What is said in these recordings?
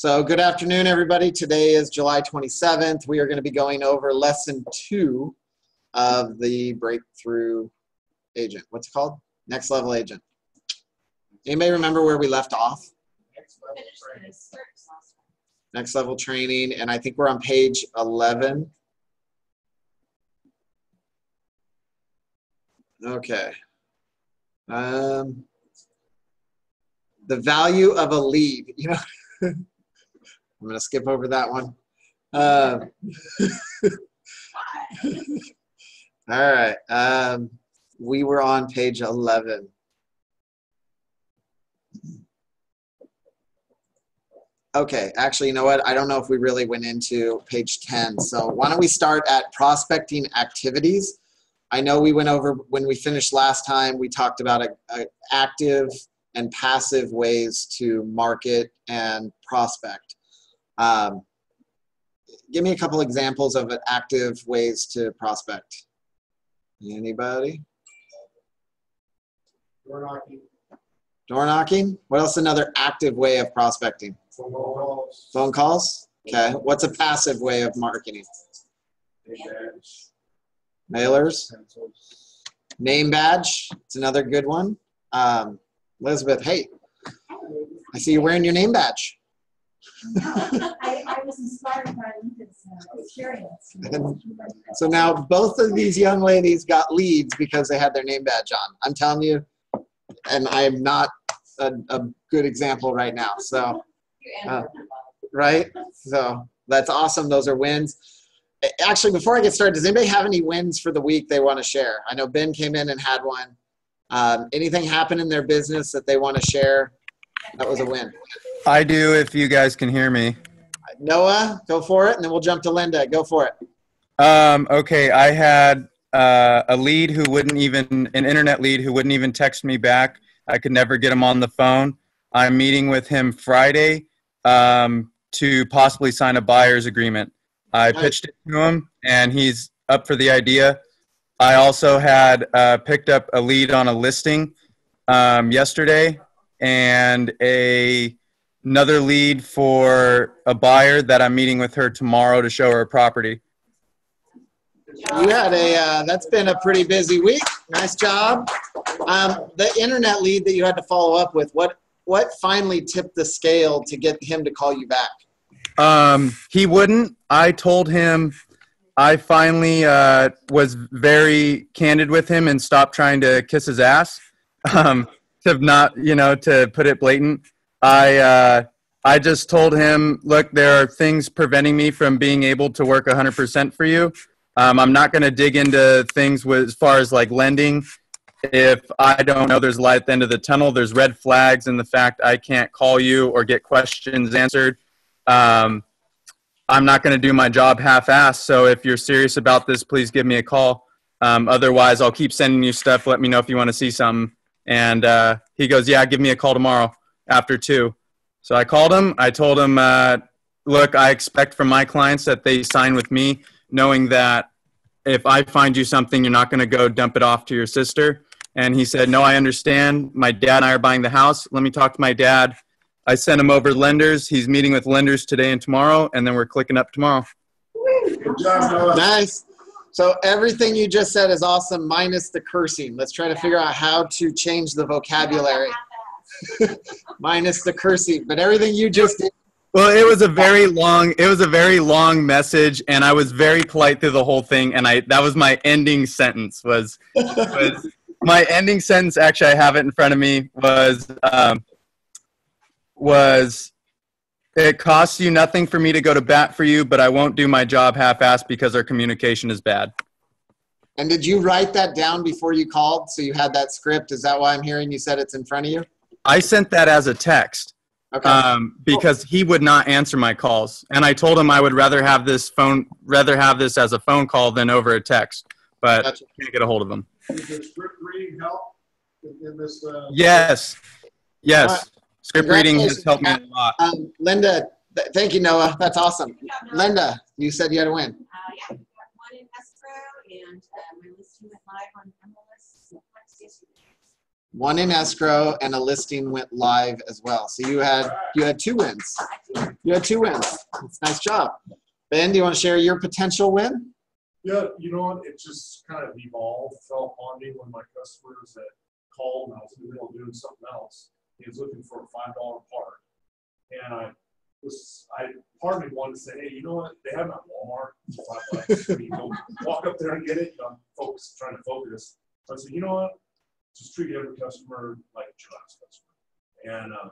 So good afternoon, everybody. Today is July 27th. We are going to be going over lesson two of the breakthrough agent. What's it called? Next level agent. Anybody remember where we left off? Next level training, and I think we're on page 11. Okay. Um, the value of a lead. You know, I'm going to skip over that one. Uh, all right. Um, we were on page 11. Okay, actually, you know what? I don't know if we really went into page 10. So why don't we start at prospecting activities? I know we went over when we finished last time, we talked about a, a active and passive ways to market and prospect. Um, give me a couple examples of active ways to prospect. Anybody? Door knocking, Door knocking? What else another active way of prospecting? phone calls, Phone calls? Okay. What's a passive way of marketing? Mailers? Name badge? It's another good one. Um, Elizabeth, hey, I see you're wearing your name badge. I, I was inspired by Lincoln's uh, experience. So now both of these young ladies got leads because they had their name badge on. I'm telling you, and I'm not a, a good example right now. So, uh, right? So that's awesome. Those are wins. Actually, before I get started, does anybody have any wins for the week they want to share? I know Ben came in and had one. Um, anything happen in their business that they want to share? That was a win. I do if you guys can hear me. Noah, go for it, and then we'll jump to Linda. Go for it. Um, okay, I had uh, a lead who wouldn't even, an internet lead who wouldn't even text me back. I could never get him on the phone. I'm meeting with him Friday um, to possibly sign a buyer's agreement. I Nice. pitched it to him, and he's up for the idea. I also had uh, picked up a lead on a listing um, yesterday, and a another lead for a buyer that I'm meeting with her tomorrow to show her a property. You had a, uh, that's been a pretty busy week. Nice job. Um, the internet lead that you had to follow up with, what, what finally tipped the scale to get him to call you back? Um, he wouldn't. I told him. I finally uh, was very candid with him and stopped trying to kiss his ass. Um, to not, you know, to put it blatant. I uh, I just told him, look, there are things preventing me from being able to work 100% for you. Um, I'm not going to dig into things with, as far as like lending. If I don't know there's light at the end of the tunnel, there's red flags in the fact I can't call you or get questions answered. Um, I'm not going to do my job half-assed. So if you're serious about this, please give me a call. Um, otherwise, I'll keep sending you stuff. Let me know if you want to see something. And uh, he goes, "Yeah, give me a call tomorrow after two. So I called him. I told him, uh, "Look, I expect from my clients that they sign with me, knowing that if I find you something, you're not going to go dump it off to your sister." And he said, "No, I understand. My dad and I are buying the house. Let me talk to my dad." I sent him over lenders. He's meeting with lenders today and tomorrow, and then we're clicking up tomorrow. Good job, Nice. So everything you just said is awesome, minus the cursing. Let's try to figure out how to change the vocabulary, minus the cursing. But everything you just did, Well, it was a very long. It was a very long message, and I was very polite through the whole thing. And I that was my ending sentence. Was was my ending sentence? Actually, I have it in front of me. Was um, was it costs you nothing for me to go to bat for you, but I won't do my job half-assed because our communication is bad. and did you write that down before you called? So you had that script. Is that why I'm hearing you said it's in front of you? I sent that as a text. Okay. um, because he would not answer my calls, and I told him I would rather have this phone, rather have this as a phone call than over a text. But Gotcha. can't get a hold of him. Did the script reading help in in this? uh, Yes, yes. Alright. Script reading has helped me a lot. Um, Linda, th- thank you, Noah. That's awesome. Linda, you said you had a win. Uh, yeah, we got one in escrow and, uh, my listing went live on MLS one in escrow, and a listing went live as well. So you had you had two wins. You had two wins. It's a nice job. Ben, do you want to share your potential win? Yeah, you know what, it just kind of evolved, fell upon me when my customers that called and I was in the middle of doing something else. He was looking for a five dollar part. And I was, I, part of me wanted to say, hey, you know what, they have them at Walmart. You walk up there and get it, I'm focused, trying to focus. So I said, you know what, just treat every customer like your last customer. And, uh,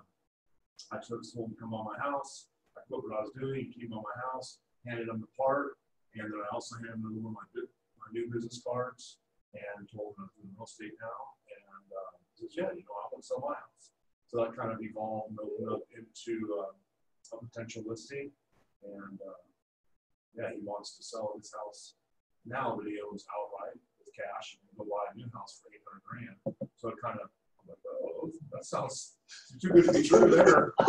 I took someone to come on my house, I put what I was doing, came on my house, handed them the part, and then I also handed them over my, bu- my new business cards and told them I'm doing real estate now. And uh, he says, yeah, you know, I want to sell my house. So that kind of evolved and opened up into uh, a potential listing. And uh, yeah, he wants to sell his house now that he owns outright with cash and go buy a new house for 800 grand. So it kind of, I'm like, oh, that sounds too good to be true there.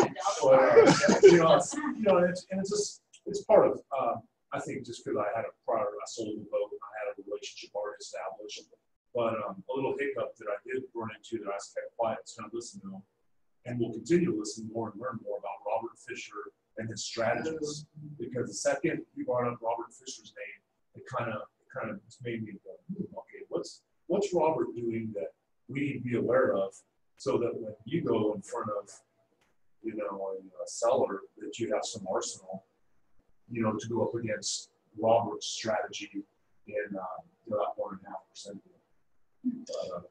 But, uh, you know, it's, you know, and it's, and it's just, it's part of, uh, I think just because I had a prior, I sold the boat, and I had a relationship already established. But um, a little hiccup that I did run into that I kept quiet, just kind of listened to him. And we'll continue to listen more and learn more about Robert Fisher and his strategies. Because the second you brought up Robert Fisher's name, it kind of, kind of made me go, "Hmm, okay, what's, what's Robert doing that we need to be aware of so that when you go in front of, you know, a, seller, that you have some arsenal you know, to go up against Robert's strategy in uh, that one and a half percent. But, uh,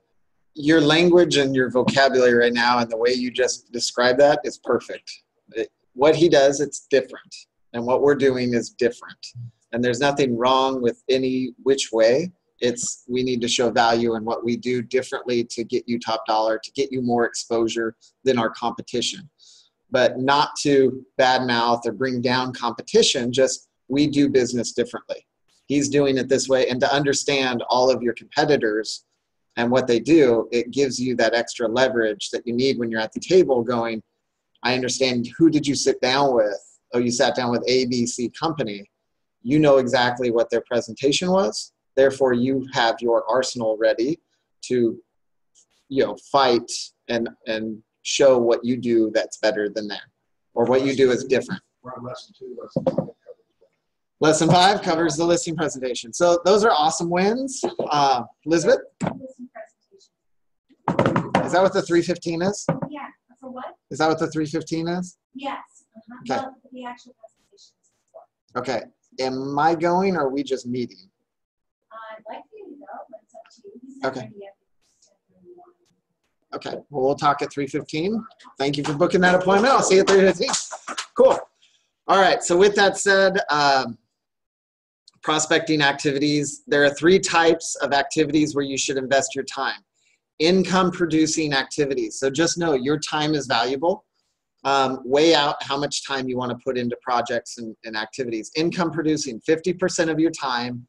Your language and your vocabulary right now, and the way you just describe that, is perfect. It- what he does, it's different, and what we're doing is different. And there's nothing wrong with any which way. It's we need to show value in what we do differently to get you top dollar, to get you more exposure than our competition. But not to badmouth or bring down competition, just we do business differently. He's doing it this way, and to understand all of your competitors and what they do, it gives you that extra leverage that you need when you're at the table going, I understand who did you sit down with? Oh, you sat down with ABC company. You know exactly what their presentation was. Therefore, you have your arsenal ready to, you know, fight and and show what you do that's better than them, or what you do is different. lesson two, lesson. Lesson five covers the listing presentation. So those are awesome wins. Uh, Elizabeth, is that what the 315 is? Yeah, for what? Is that what the 315 is? Yes. uh-huh. Okay. Well, The actual presentation is for. Okay. Am I going or are we just meeting? I'd like you to go, but it's up to you. Okay. maybe after 10:31. Okay. Well, we'll talk at 315. Thank you for booking that appointment. I'll see you at 315. Cool. All right. So with that said, um, prospecting activities, there are three types of activities where you should invest your time. Income producing activities. So just know your time is valuable. Um, weigh out how much time you want to put into projects and, and activities. Income producing, 50% of your time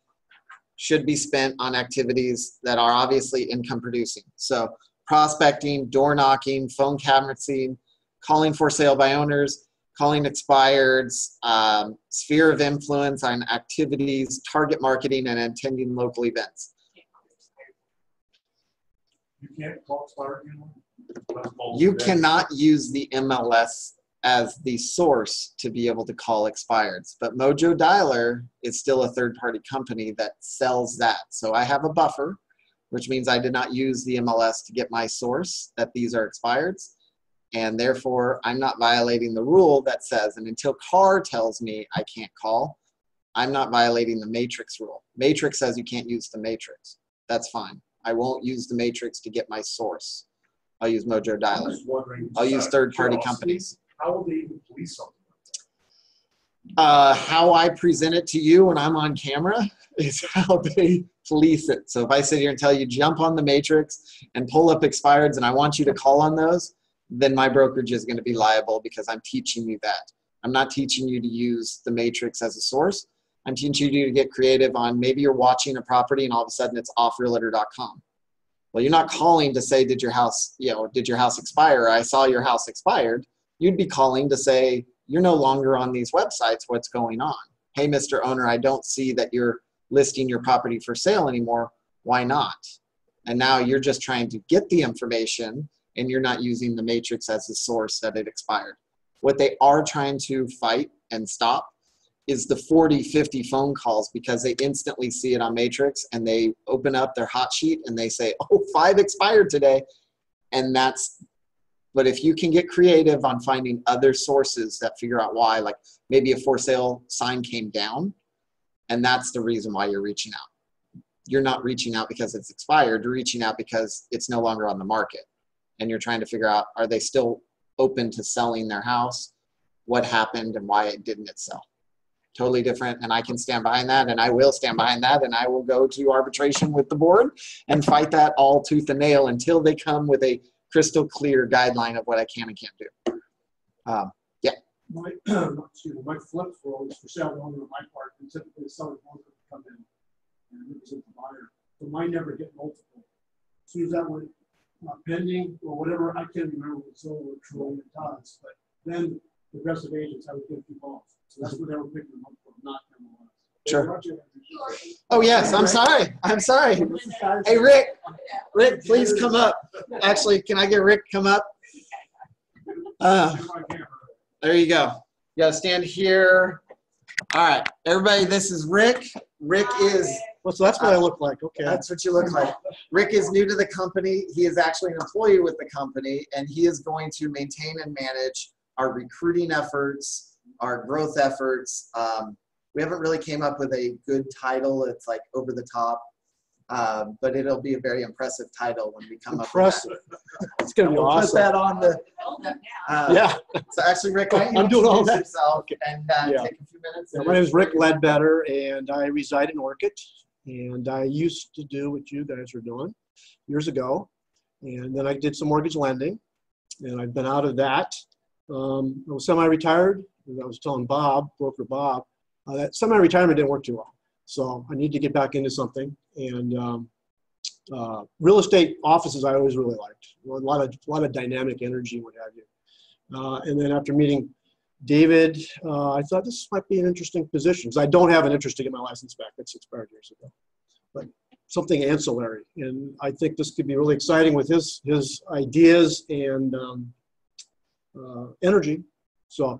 should be spent on activities that are obviously income producing. So prospecting, door knocking, phone canvassing, calling for sale by owners, calling expireds, um, sphere of influence on activities, target marketing, and attending local events. You can't call expired anymore? You cannot use the MLS as the source to be able to call expireds, but Mojo Dialer is still a third party company that sells that. So I have a buffer, which means I did not use the MLS to get my source that these are expireds. And therefore, I'm not violating the rule that says, and until CAR tells me I can't call, I'm not violating the matrix rule. Matrix says you can't use the matrix. That's fine. I won't use the matrix to get my source. I'll use Mojo Dialer. I'll use just out of third-party companies. How will they even police something? Uh, how I present it to you when I'm on camera is how they police it. So if I sit here and tell you jump on the matrix and pull up expireds and I want you to call on those, then my brokerage is going to be liable because I'm teaching you that. I'm not teaching you to use the matrix as a source. I'm teaching you to get creative on maybe you're watching a property and all of a sudden it's offrealtor.com. Well, you're not calling to say, did your house, you know, did your house expire? I saw your house expired. You'd be calling to say, you're no longer on these websites. What's going on? Hey, Mr. Owner, I don't see that you're listing your property for sale anymore. Why not? And now you're just trying to get the information and you're not using the matrix as the source that it expired. What they are trying to fight and stop is the 40, 50 phone calls because they instantly see it on Matrix and they open up their hot sheet and they say, oh, five expired today. And that's, but if you can get creative on finding other sources that figure out why, like maybe a for sale sign came down, and that's the reason why you're reaching out. You're not reaching out because it's expired, you're reaching out because it's no longer on the market. And you're trying to figure out are they still open to selling their house? What happened and why it didn't it sell? totally different and i can stand behind that and i will stand behind that and i will go to arbitration with the board and fight that all tooth and nail until they come with a crystal clear guideline of what i can and can't do um, My, excuse me, my were always for sale only on my part, and typically the seller's one could come in and represent the buyer. So mine never get multiple. As soon as that went uh, pending or whatever, I can't remember what Zillow or Troy and Todd's, but then progressive agents, I would get off. So that's what they were picking them up for, not MLS. Sure. oh yes i'm sorry i'm sorry Hey, rick rick please come up actually can i get rick to come up uh, There you go. You gotta stand here. All right, everybody, this is Rick. Rick is, Well, so that's what I look like, okay. that's what you look like. Rick is new to the company. He is actually an employee with the company, and he is going to maintain and manage our recruiting efforts, our growth efforts. Um, we haven't really came up with a good title. It's like over the top. Um, but it'll be a very impressive title when we come Impressive. up It's gonna with be that. We'll put awesome. that on the, uh, Yeah, So actually, Rick, why don't you I'm doing all introduce that. yourself and uh, Yeah. take a few minutes. Yeah, my name is Rick Ledbetter, and I reside in Orcutt. And I used to do what you guys are doing years ago. And then I did some mortgage lending, and I've been out of that. Um, I was semi-retired. as I was telling Bob, broker Bob, uh, that semi-retirement didn't work too well. So I need to get back into something. And um, uh, real estate offices I always really liked. A lot of a lot of dynamic energy, what have you. Uh, and then after meeting David, uh, I thought this might be an interesting position because I don't have an interest to get my license back. That's expired years ago, but something ancillary, and I think this could be really exciting with his his ideas and um, uh, energy. So,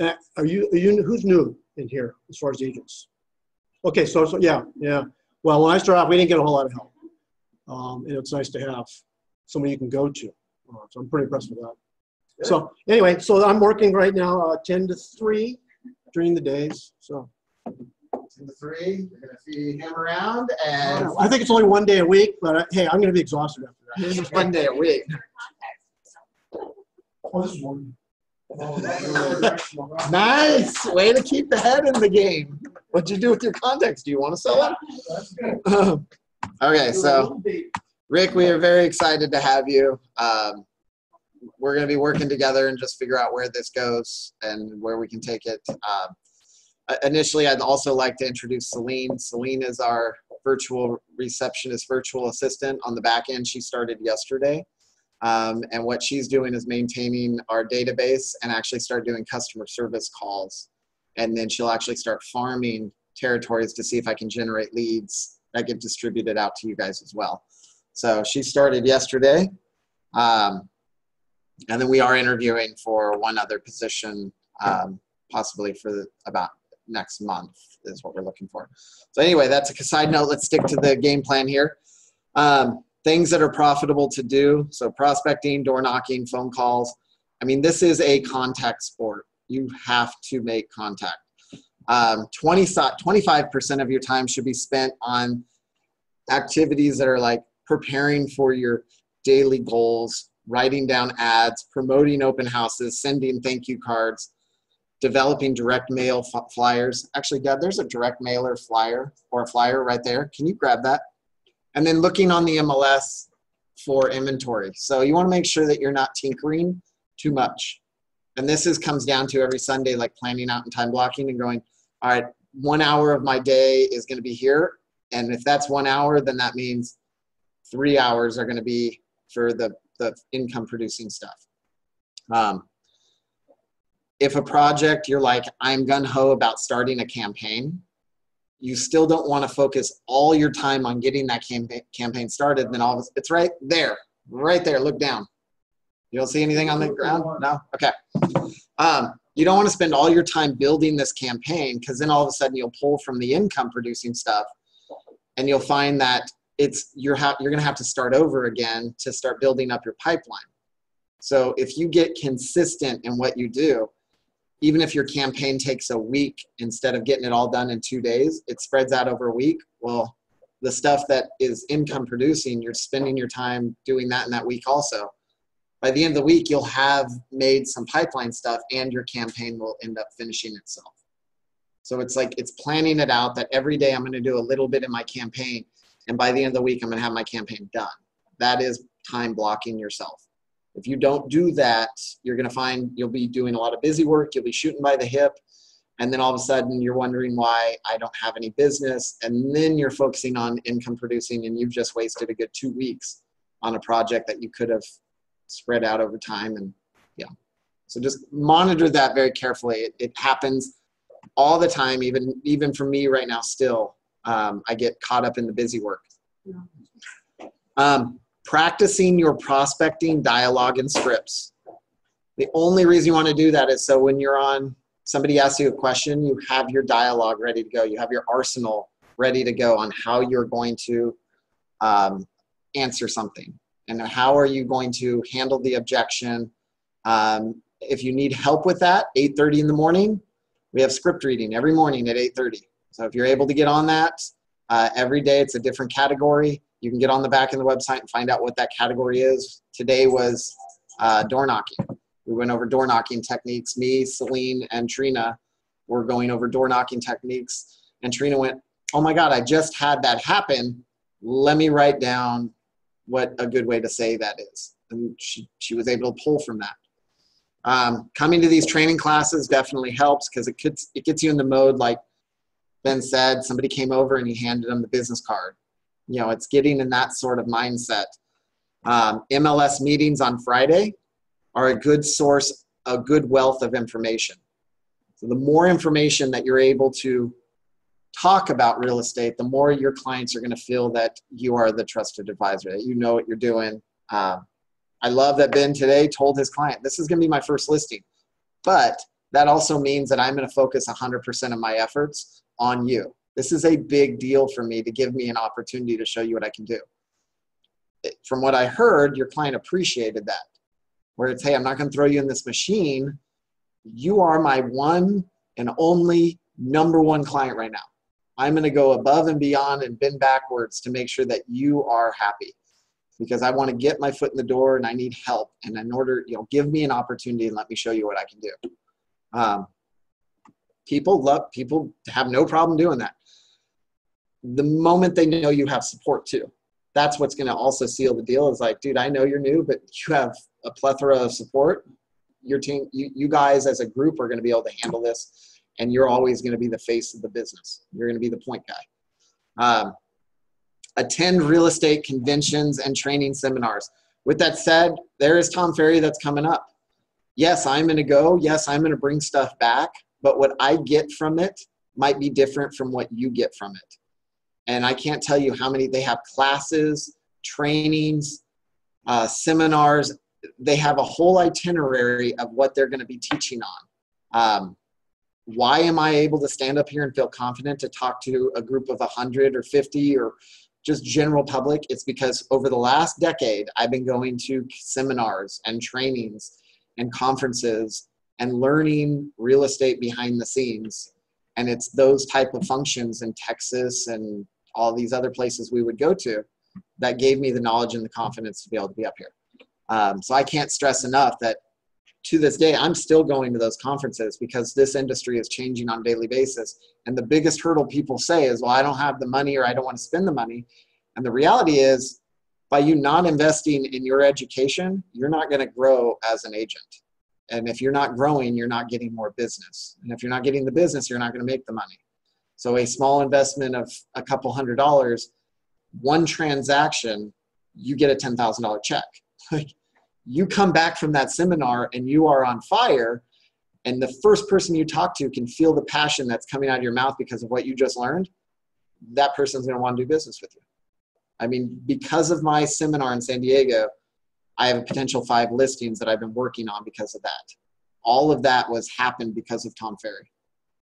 uh, are you are you who's new in here as far as agents? Okay, so, so yeah, yeah. Well, when I started off, we didn't get a whole lot of help, um, and it's nice to have someone you can go to. Uh, so I'm pretty impressed with that. So anyway, so I'm working right now, uh, ten to three during the days, so. Two to three, you're gonna see him around and I think it's only one day a week, but uh, hey, I'm gonna be exhausted after that. this is one day a week. Oh, this is one. Nice, way to keep the head in the game. What'd you do with your contacts? Do you want to sell it? okay, so Rick, we are very excited to have you. Um, we're going to be working together and just figure out where this goes and where we can take it. Um, uh, initially, I'd also like to introduce Celine. Celine is our virtual receptionist, virtual assistant on the back end. She started yesterday. Um, and what she's doing is maintaining our database and actually start doing customer service calls. And then she'll actually start farming territories to see if I can generate leads that get distributed out to you guys as well. So she started yesterday. Um, and then we are interviewing for one other position, um, possibly for the, about next month is what we're looking for. So anyway, that's a side note. Let's stick to the game plan here. Um, things that are profitable to do. So prospecting, door knocking, phone calls. I mean, this is a contact sport. You have to make contact. Um, 20, 25% of your time should be spent on activities that are like preparing for your daily goals, writing down ads, promoting open houses, sending thank you cards, developing direct mail flyers. Actually, Dad, there's a direct mailer flyer or a flyer right there. Can you grab that? And then looking on the MLS for inventory. So you want to make sure that you're not tinkering too much. And this is comes down to every Sunday, like planning out and time blocking and going, all right, one hour of my day is going to be here. And if that's one hour, then that means three hours are going to be for the, the income producing stuff. Um, if a project you're like, I'm gun ho about starting a campaign, you still don't want to focus all your time on getting that campaign campaign started. Then all of a, it's right there, right there. Look down. You don't see anything on the ground? No. Okay. Um, you don't want to spend all your time building this campaign because then all of a sudden you'll pull from the income producing stuff, and you'll find that it's you're ha- you're going to have to start over again to start building up your pipeline. So if you get consistent in what you do, even if your campaign takes a week instead of getting it all done in two days, it spreads out over a week. Well, the stuff that is income producing, you're spending your time doing that in that week also. By the end of the week, you'll have made some pipeline stuff and your campaign will end up finishing itself. So it's like it's planning it out that every day I'm going to do a little bit in my campaign. And by the end of the week, I'm going to have my campaign done. That is time blocking yourself. If you don't do that, you're going to find you'll be doing a lot of busy work, you'll be shooting by the hip, and then all of a sudden you're wondering why I don't have any business, and then you're focusing on income producing, and you've just wasted a good two weeks on a project that you could have spread out over time. And yeah, so just monitor that very carefully. It, it happens all the time, even even for me right now. Still, um, I get caught up in the busy work. Um, practicing your prospecting dialogue and scripts. The only reason you want to do that is so when you're on, somebody asks you a question, you have your dialogue ready to go. You have your arsenal ready to go on how you're going to um, answer something and how are you going to handle the objection. Um, if you need help with that, 8.30 in the morning, we have script reading every morning at 8.30. So if you're able to get on that, uh, every day it's a different category. You can get on the back of the website and find out what that category is. Today was uh, door knocking. We went over door knocking techniques. Me, Celine, and Trina were going over door knocking techniques. And Trina went, Oh my God, I just had that happen. Let me write down what a good way to say that is. And she, she was able to pull from that. Um, coming to these training classes definitely helps because it, it gets you in the mode like Ben said, somebody came over and he handed them the business card you know, it's getting in that sort of mindset. Um, MLS meetings on Friday are a good source, a good wealth of information. So the more information that you're able to talk about real estate, the more your clients are going to feel that you are the trusted advisor, that you know what you're doing. Uh, I love that Ben today told his client, this is going to be my first listing. But that also means that I'm going to focus 100% of my efforts on you. This is a big deal for me to give me an opportunity to show you what I can do. From what I heard, your client appreciated that. Where it's, hey, I'm not going to throw you in this machine. You are my one and only number one client right now. I'm going to go above and beyond and bend backwards to make sure that you are happy because I want to get my foot in the door and I need help. And in order, you know, give me an opportunity and let me show you what I can do. Um, people love people have no problem doing that. The moment they know you have support too that's what's going to also seal the deal is like dude i know you're new but you have a plethora of support. Your team you, you guys as a group are going to be able to handle this and you're always going to be the face of the business. You're going to be the point guy. Um, attend real estate conventions and training seminars. With that said there is tom ferry that's coming up. Yes i'm going to go. Yes i'm going to bring stuff back but what i get from it might be different from what you get from it and I can't tell you how many they have classes, trainings, uh, seminars. They have a whole itinerary of what they're going to be teaching on. Um, why am I able to stand up here and feel confident to talk to a group of 100 or 50 or just general public? It's because over the last decade, I've been going to seminars and trainings and conferences and learning real estate behind the scenes and it's those type of functions in texas and all these other places we would go to that gave me the knowledge and the confidence to be able to be up here. Um, so I can't stress enough that to this day, I'm still going to those conferences because this industry is changing on a daily basis. And the biggest hurdle people say is, well, I don't have the money or I don't want to spend the money. And the reality is, by you not investing in your education, you're not going to grow as an agent. And if you're not growing, you're not getting more business. And if you're not getting the business, you're not going to make the money. So a small investment of a couple hundred dollars, one transaction, you get a $10,000 check. Like you come back from that seminar and you are on fire and the first person you talk to can feel the passion that's coming out of your mouth because of what you just learned that person's going to want to do business with you. I mean, because of my seminar in San Diego, I have a potential five listings that I've been working on because of that. All of that was happened because of Tom Ferry.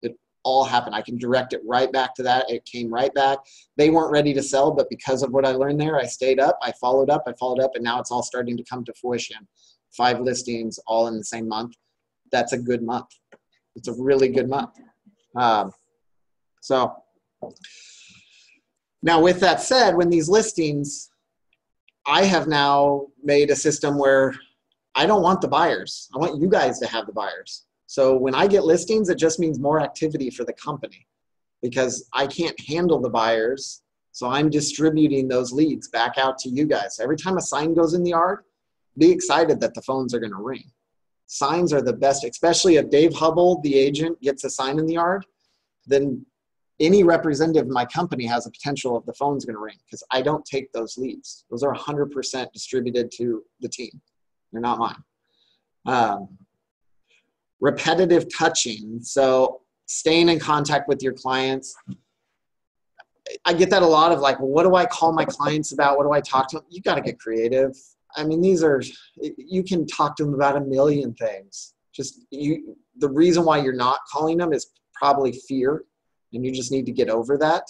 It all happened. I can direct it right back to that. It came right back. They weren't ready to sell, but because of what I learned there, I stayed up, I followed up, I followed up, and now it's all starting to come to fruition. Five listings all in the same month. That's a good month. It's a really good month. Um, so, now with that said, when these listings, I have now made a system where I don't want the buyers. I want you guys to have the buyers. So when I get listings, it just means more activity for the company because I can't handle the buyers. So I'm distributing those leads back out to you guys. Every time a sign goes in the yard, be excited that the phones are going to ring. Signs are the best, especially if Dave Hubbell, the agent, gets a sign in the yard, then any representative in my company has a potential of the phone's going to ring because I don't take those leads. Those are 100% distributed to the team. They're not mine. Um, repetitive touching. So staying in contact with your clients. I get that a lot of like, well, what do I call my clients about? What do I talk to them? You got to get creative. I mean, these are, you can talk to them about a million things. Just you, the reason why you're not calling them is probably fear and you just need to get over that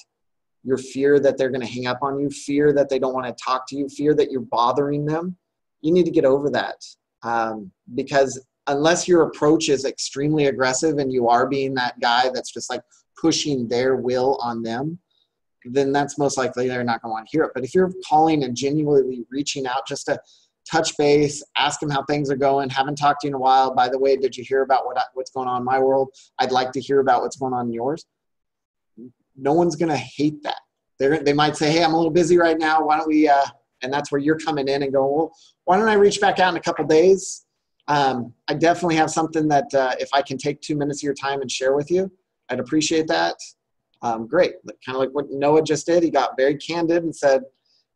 your fear that they're going to hang up on you fear that they don't want to talk to you fear that you're bothering them you need to get over that. Um, because unless your approach is extremely aggressive and you are being that guy that's just like pushing their will on them then that's most likely they're not going to want to hear it. But if you're calling and genuinely reaching out just to touch base ask them how things are going haven't talked to you in a while by the way did you hear about what what's going on in my world? I'd like to hear about what's going on in yours no one's going to hate that. They're, they might say, hey, I'm a little busy right now. Why don't we, uh, and that's where you're coming in and going, well, why don't I reach back out in a couple days? Um, I definitely have something that uh, if I can take two minutes of your time and share with you, I'd appreciate that. Um, great. Kind of like what Noah just did. He got very candid and said,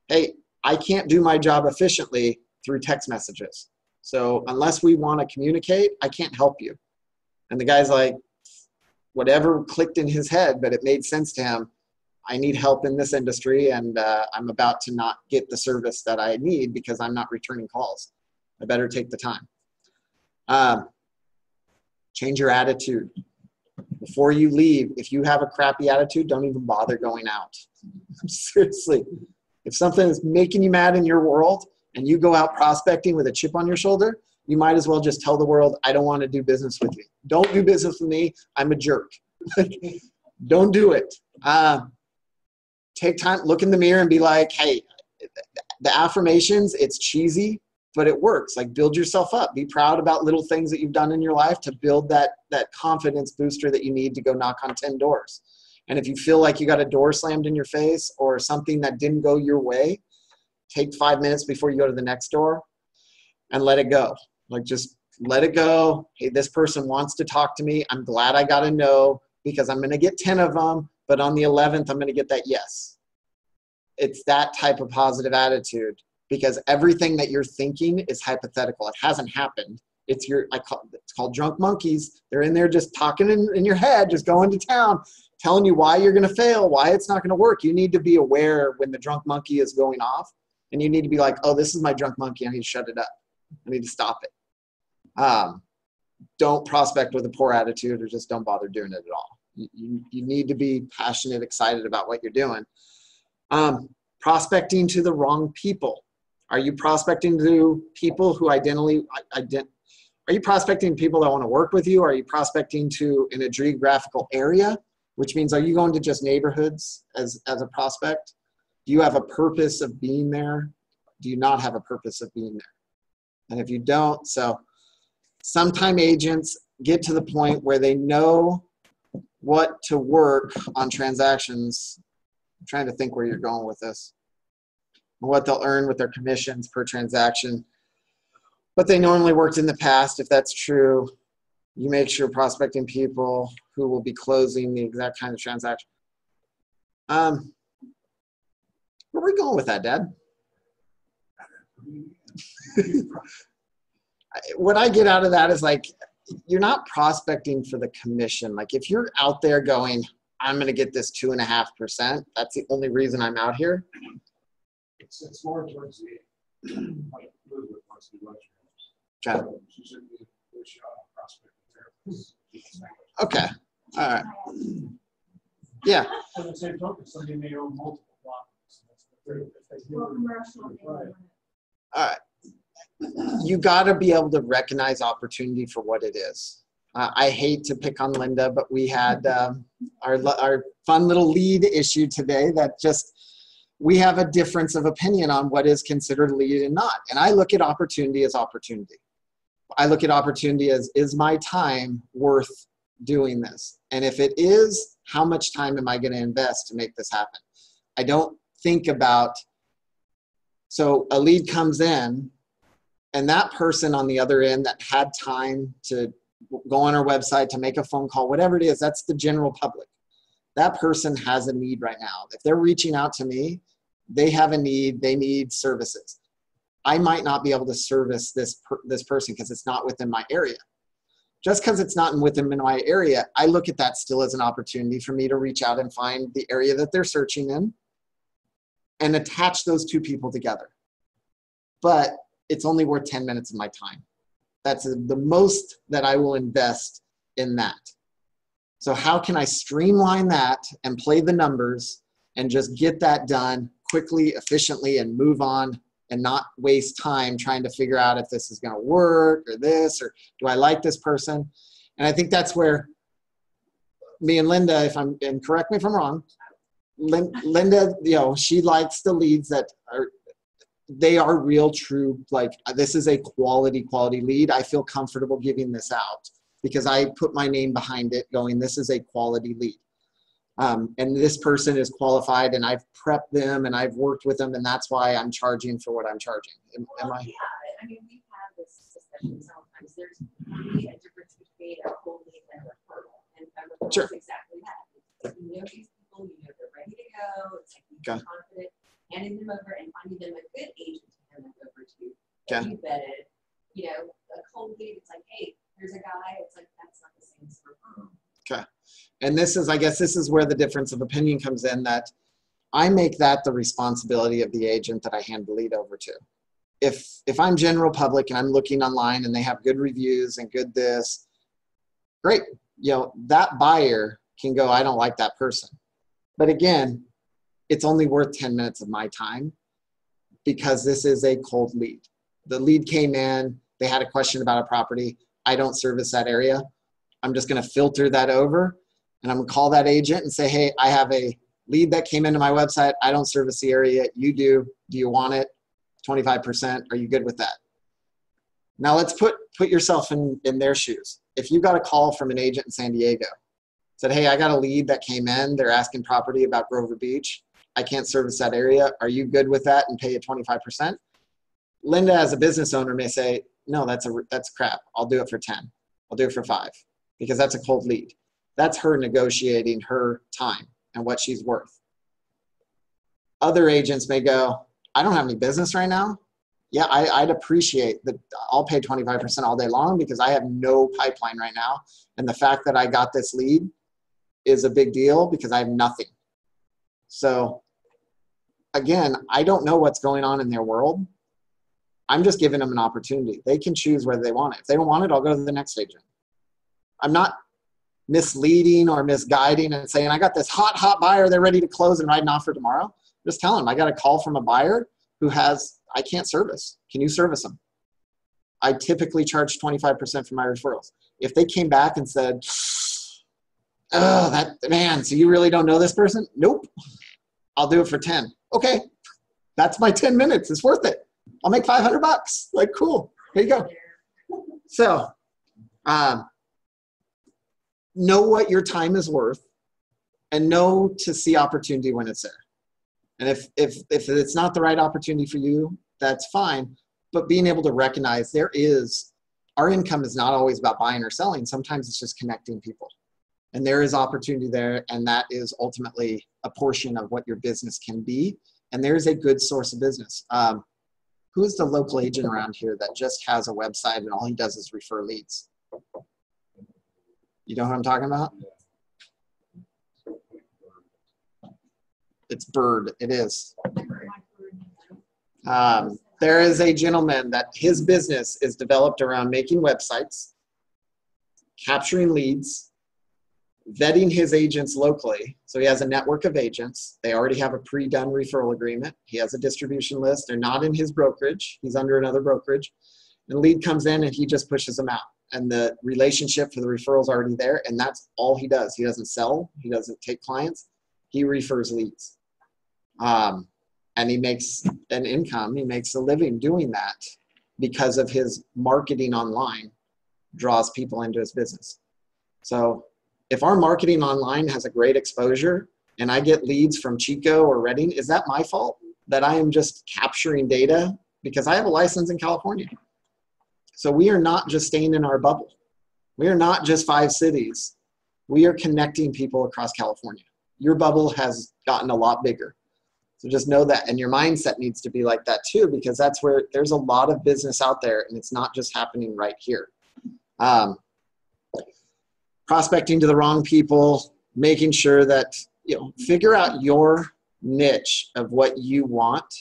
hey, I can't do my job efficiently through text messages. So unless we want to communicate, I can't help you. And the guy's like, whatever clicked in his head, but it made sense to him. I need help in this industry, and uh, I'm about to not get the service that I need because I'm not returning calls. I better take the time. Um, change your attitude. Before you leave, if you have a crappy attitude, don't even bother going out. Seriously. If something is making you mad in your world and you go out prospecting with a chip on your shoulder, you might as well just tell the world, I don't want to do business with you. Don't do business with me. I'm a jerk. don't do it. Uh, take time, look in the mirror and be like, hey, the affirmations, it's cheesy, but it works. Like build yourself up. Be proud about little things that you've done in your life to build that, that confidence booster that you need to go knock on 10 doors. And if you feel like you got a door slammed in your face or something that didn't go your way, take five minutes before you go to the next door and let it go. Like just let it go. Hey, this person wants to talk to me. I'm glad I got a no because I'm going to get 10 of them, but on the 11th, I'm going to get that yes. It's that type of positive attitude because everything that you're thinking is hypothetical. It hasn't happened. It's your, I call, it's called drunk monkeys. They're in there just talking in, in your head, just going to town, telling you why you're going to fail, why it's not going to work. You need to be aware when the drunk monkey is going off and you need to be like, oh, this is my drunk monkey. I need to shut it up. I need to stop it. Um, don't prospect with a poor attitude or just don't bother doing it at all. You, you, need to be passionate, excited about what you're doing. Um, prospecting to the wrong people. Are you prospecting to people who identity, ident, are you prospecting people that want to work with you? Are you prospecting to in a geographical area? Which means are you going to just neighborhoods as, as a prospect? Do you have a purpose of being there? Do you not have a purpose of being there? And if you don't, so sometime agents get to the point where they know what to work on transactions. I'm trying to think where you're going with this. What they'll earn with their commissions per transaction. But they normally worked in the past, if that's true. You make sure prospecting people who will be closing the exact kind of transaction. Um, where are we going with that, Dad? what I get out of that is like, you're not prospecting for the commission. Like if you're out there going, I'm going to get this two and a half percent. That's the only reason I'm out here. It's, it's more towards the, like, Elizabeth wants to do lecture. Okay. She should be a good shot at prospect therapist. Okay. All right. Yeah. At the same token, somebody may own multiple properties. That's the thing, if they give Well, her- commercial. they Right. want it. All right. You got to be able to recognize opportunity for what it is. Uh, I hate to pick on Linda, but we had um, our our fun little lead issue today that just we have a difference of opinion on what is considered lead and not. And I look at opportunity as opportunity. I look at opportunity as is my time worth doing this? And if it is, how much time am I going to invest to make this happen? I don't think about so a lead comes in, and that person on the other end that had time to go on our website, to make a phone call, whatever it is, that's the general public. That person has a need right now. If they're reaching out to me, they have a need, they need services. I might not be able to service this, per, this person because it's not within my area. Just because it's not within my area, I look at that still as an opportunity for me to reach out and find the area that they're searching in and attach those two people together. But it's only worth 10 minutes of my time. That's the most that I will invest in that. So, how can I streamline that and play the numbers and just get that done quickly, efficiently, and move on and not waste time trying to figure out if this is going to work or this or do I like this person? And I think that's where me and Linda, if I'm, and correct me if I'm wrong, Lin, Linda, you know, she likes the leads that are, they are real, true. Like this is a quality, quality lead. I feel comfortable giving this out because I put my name behind it, going, this is a quality lead. Um, and this person is qualified, and I've prepped them and I've worked with them, and that's why I'm charging for what I'm charging. Am, am I? yeah, I mean, we've this discussion sometimes, there's really a difference between a cold lead and a referral. And a referral Sure. is exactly that. You know these people, you know they're ready to go, it's like Okay. confident, handing them over and finding them a good agent to hand them over to. Okay. You vetted, you know, a cold lead, it's like, hey, here's a guy, it's like, that's not the same as referral. and this is i guess this is where the difference of opinion comes in that i make that the responsibility of the agent that i hand the lead over to if if i'm general public and i'm looking online and they have good reviews and good this great you know that buyer can go i don't like that person but again it's only worth 10 minutes of my time because this is a cold lead the lead came in they had a question about a property i don't service that area i'm just going to filter that over and I'm gonna call that agent and say, hey, I have a lead that came into my website. I don't service the area. You do. Do you want it? 25%. Are you good with that? Now let's put put yourself in, in their shoes. If you got a call from an agent in San Diego, said, hey, I got a lead that came in. They're asking property about Grover Beach. I can't service that area. Are you good with that and pay you 25%? Linda, as a business owner, may say, no, that's a that's crap. I'll do it for 10. I'll do it for five because that's a cold lead that's her negotiating her time and what she's worth. Other agents may go, I don't have any business right now. Yeah, I, would appreciate that. I'll pay 25% all day long because I have no pipeline right now. And the fact that I got this lead is a big deal because I have nothing. So, again, I don't know what's going on in their world. I'm just giving them an opportunity. They can choose whether they want it. If they don't want it, I'll go to the next agent. I'm not misleading or misguiding and saying, I got this hot, hot buyer, they're ready to close and write an offer tomorrow. Just tell them, I got a call from a buyer who has, I can't service. Can you service them? I typically charge 25% for my referrals. If they came back and said, oh, that man, so you really don't know this person? Nope. I'll do it for 10. Okay. That's my 10 minutes. It's worth it. I'll make 500 bucks. Like, cool. Here you go. So, um, know what your time is worth and know to see opportunity when it's there and if if if it's not the right opportunity for you that's fine but being able to recognize there is our income is not always about buying or selling sometimes it's just connecting people and there is opportunity there and that is ultimately a portion of what your business can be and there's a good source of business um, who's the local agent around here that just has a website and all he does is refer leads you know who I'm talking about? It's Bird. It is. Um, there is a gentleman that his business is developed around making websites, capturing leads, vetting his agents locally. So he has a network of agents. They already have a pre-done referral agreement. He has a distribution list. They're not in his brokerage. He's under another brokerage. And lead comes in and he just pushes them out. And the relationship for the referral is already there. And that's all he does. He doesn't sell. He doesn't take clients. He refers leads. Um, and he makes an income. He makes a living doing that because of his marketing online draws people into his business. So if our marketing online has a great exposure and I get leads from Chico or Redding, is that my fault that I am just capturing data because I have a license in California? So we are not just staying in our bubble. We are not just five cities. We are connecting people across California. Your bubble has gotten a lot bigger. So just know that. And your mindset needs to be like that too, because that's where there's a lot of business out there and it's not just happening right here. Um, prospecting to the wrong people, making sure that, you know, figure out your niche of what you want.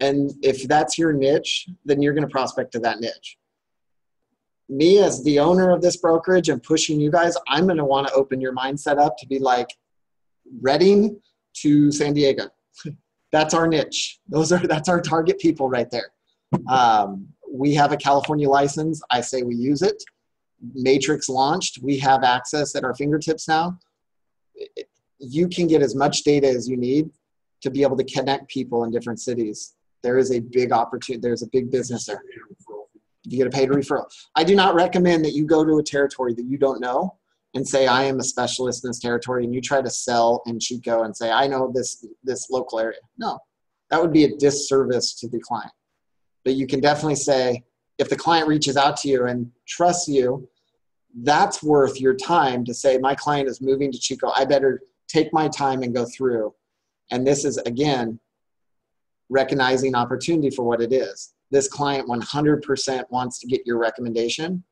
And if that's your niche, then you're going to prospect to that niche. Me, as the owner of this brokerage and pushing you guys, I'm going to want to open your mindset up to be like, Redding to San Diego. that's our niche. Those are that's our target people right there. Um, we have a California license. I say we use it. Matrix launched. We have access at our fingertips now. You can get as much data as you need to be able to connect people in different cities. There is a big opportunity. There's a big business there. You get a paid referral. I do not recommend that you go to a territory that you don't know and say I am a specialist in this territory, and you try to sell in Chico and say I know this this local area. No, that would be a disservice to the client. But you can definitely say if the client reaches out to you and trusts you that's worth your time to say my client is moving to chico. I better take my time and go through. And this is again recognizing opportunity for what it is. This client 100% wants to get your recommendation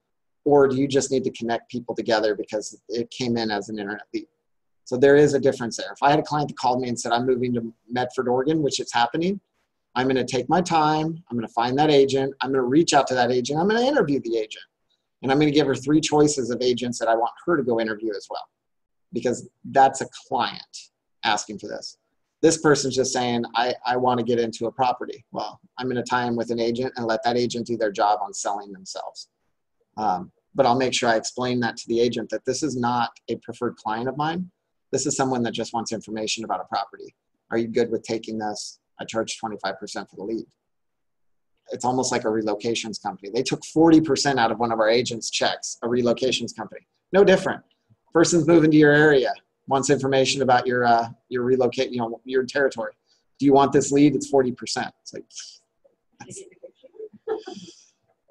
or do you just need to connect people together because it came in as an internet lead? So there is a difference there. If i had a client that called me and said i'm moving to medford oregon which is happening i'm going to take my time i'm going to find that agent i'm going to reach out to that agent i'm going to interview the agent and I'm going to give her three choices of agents that I want her to go interview as well, because that's a client asking for this. This person's just saying, I, I want to get into a property. Well, I'm going to tie them with an agent and let that agent do their job on selling themselves. Um, but I'll make sure I explain that to the agent that this is not a preferred client of mine. This is someone that just wants information about a property. Are you good with taking this? I charge 25% for the lead it's almost like a relocations company. They took 40% out of one of our agents' checks, a relocations company. No different. Person's moving to your area, wants information about your uh, your relocate, you know, your territory. Do you want this lead? It's 40%. It's like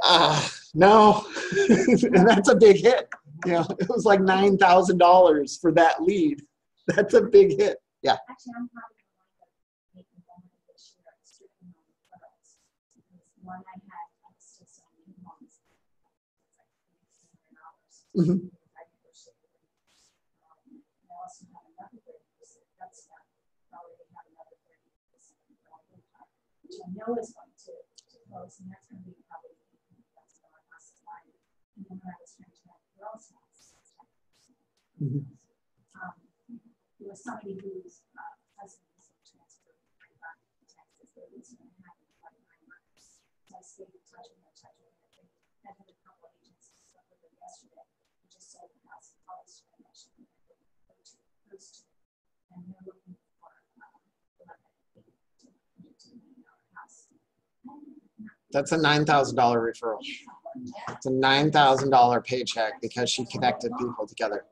uh, no. and that's a big hit. You know, it was like nine thousand dollars for that lead. That's a big hit. Yeah. Actually, I'm probably making one of this year, stripping on the products. Because one I had, I was still selling homes. It's like $300. Mhm. I negotiated with them. Um, I also have another thirty percent, that's not, I already have another thirty percent. Which I know is going to, to close, and that's gonna be probably, that's the last line. And then when I was trying to have girls' house, it's 10%. Mhm. Um, there was somebody whose uh, husband was transferred from Texas, they was going to have it in like nine months. So I stayed in touch with them, touch with them. They had had a couple of agents stuff with them yesterday. We just sold That's a nine thousand dollar referral. It's a nine thousand dollar paycheck because she connected people together.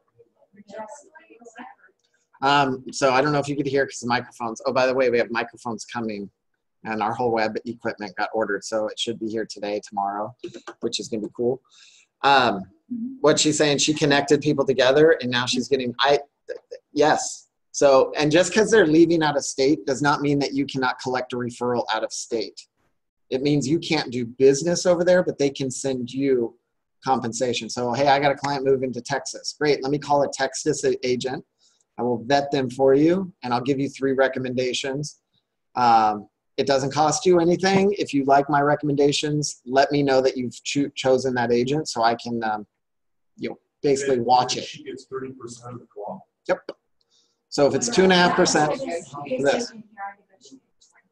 Um, so I don't know if you could hear because the microphones. Oh, by the way, we have microphones coming, and our whole web equipment got ordered, so it should be here today, tomorrow, which is gonna be cool. Um, what she's saying, she connected people together, and now she's getting. I yes. So, and just because they're leaving out of state does not mean that you cannot collect a referral out of state. It means you can't do business over there, but they can send you compensation. So, hey, I got a client moving to Texas. Great. Let me call a Texas agent I will vet them for you, and I'll give you three recommendations. Um, it doesn't cost you anything. If you like my recommendations, let me know that you've cho- chosen that agent so I can, um, you know, basically And watch it. She gets thirty percent of the co-op. Yep. So if it's two and a half percent, It's- it's this. taken care of eventually,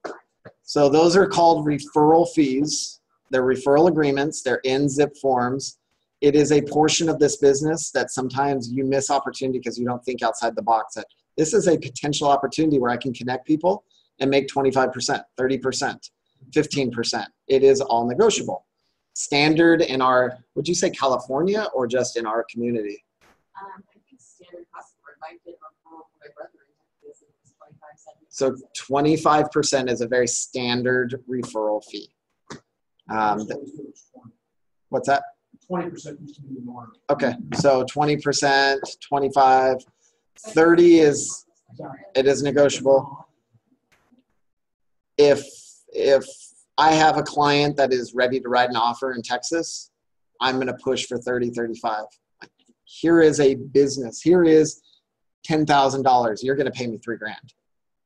25. So those are called referral fees. They're referral agreements. They're in zip forms. It is a portion of this business that sometimes you miss opportunity because you don't think outside the box. That this is a potential opportunity where I can connect people and make 25%, 30%, 15%. It is all negotiable. Standard in our, would you say California or just in our community? Um, I think standard customer, if I did referral for my brother in Texas, it was twenty-five. So 25% is a very standard referral fee. Um, what's that? Twenty percent used to be the norm. Okay, so twenty percent, twenty-five, thirty is, it is negotiable. If, if I have a client that is ready to write an offer in Texas, I'm gonna push for 30, 35. Here is a business, here is ten thousand dollars, you're gonna pay me three grand.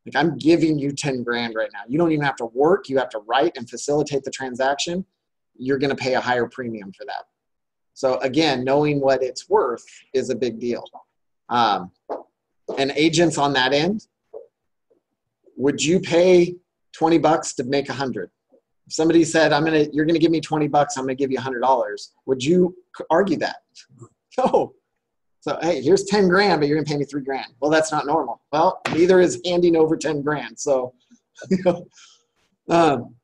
Like, I'm giving you ten grand right now. You don't even have to work, you have to write and facilitate the transaction. You're gonna pay a higher premium for that. So again, knowing what it's worth is a big deal. Um, and agents on that end, would you pay 20 bucks to make a hundred? If somebody said, I'm gonna, you're gonna give me 20 bucks, I'm gonna give you a hundred dollars, would you argue that? No. So, hey, here's 10 grand, but you're gonna pay me three grand. Well, that's not normal. Well, neither is handing over 10 grand. So, you know, um,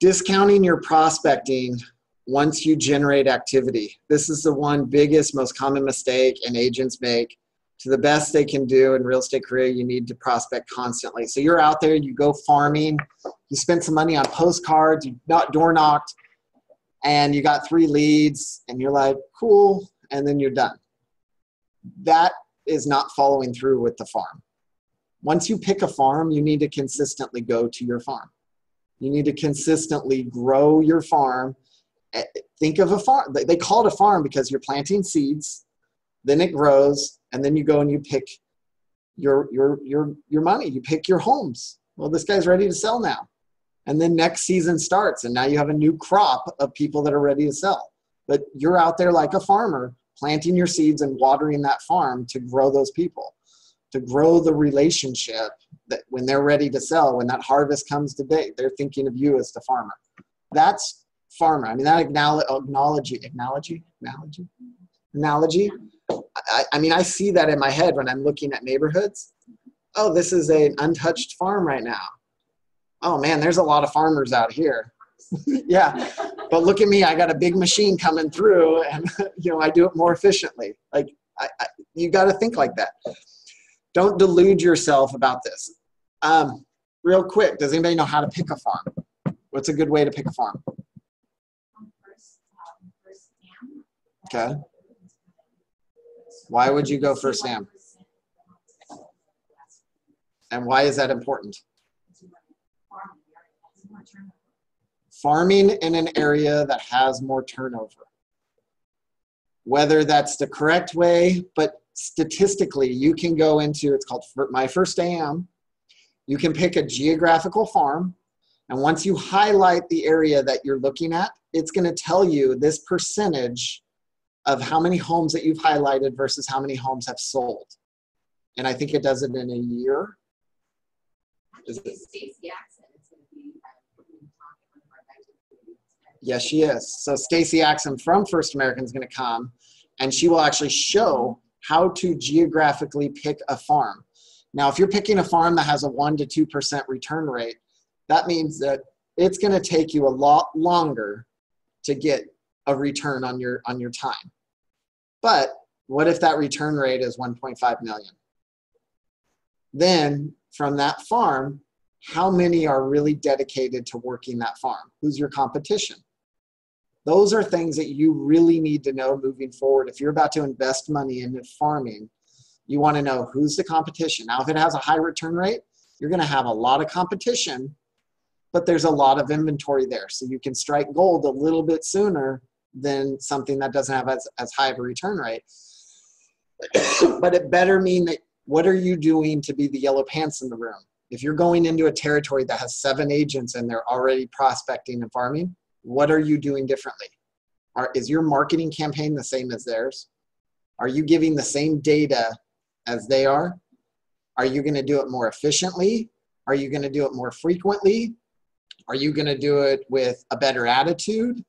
discounting your prospecting once you generate activity. This is the one biggest, most common mistake and agents make. To the best they can do in real estate career, you need to prospect constantly. So you're out there, you go farming, you spend some money on postcards, you not door knocked, and you got three leads, and you're like, cool, and then you're done. That is not following through with the farm. Once you pick a farm, you need to consistently go to your farm. You need to consistently grow your farm eh, think of a farm. They- They call it a farm because you're planting seeds, then it grows, and then you go and you pick your your your your money. You pick your homes. Well, this guy's ready to sell now, and then next season starts, and now you have a new crop of people that are ready to sell. But you're out there like a farmer, planting your seeds and watering that farm to grow those people, to grow the relationship that when they're ready to sell, when that harvest comes today, they're thinking of you as the farmer. That's farmer. I mean, that acknowledge, acknowledge, analogy, analogy, analogy. I, I mean, I see that in my head when I'm looking at neighborhoods. Oh, this is an untouched farm right now. Oh man, there's a lot of farmers out here. yeah, but look at me, I got a big machine coming through, and you know I do it more efficiently. Like I, I, you got to think like that. Don't delude yourself about this. Um, real quick, does anybody know how to pick a farm? What's a good way to pick a farm? Um, first, um. Okay. Why would you go for Sam? And why is that important? Farming in an area that has more turnover. Whether that's the correct way, but statistically, you can go into it's called My First AM. You can pick a geographical farm, and once you highlight the area that you're looking at, it's going to tell you this percentage of how many homes that you've highlighted versus how many homes have sold. And I think it does it in a year. Is it- Stacy Axon is gonna be, uh, putting in talk at one of our guys' meetings. Yes, she is. So Stacy Axon from First American is going to come, and she will actually show how to geographically pick a farm. Now, if you're picking a farm that has a one to two percent return rate, that means that it's going to take you a lot longer to get a return on your on your time. But what if that return rate is 1.5 million? Then from that farm, how many are really dedicated to working that farm? Who's your competition? Those are things that you really need to know moving forward. If you're about to invest money into farming, you want to know who's the competition. Now, if it has a high return rate, you're going to have a lot of competition, but there's a lot of inventory there. So you can strike gold a little bit sooner than something that doesn't have as, as high of a return rate. but it better mean that what are you doing to be the yellow pants in the room? If you're going into a territory that has seven agents and they're already prospecting and farming, what are you doing differently? Are, is your marketing campaign the same as theirs? Are you giving the same data as they are? Are you going to do it more efficiently? Are you going to do it more frequently? Are you going to do it with a better attitude?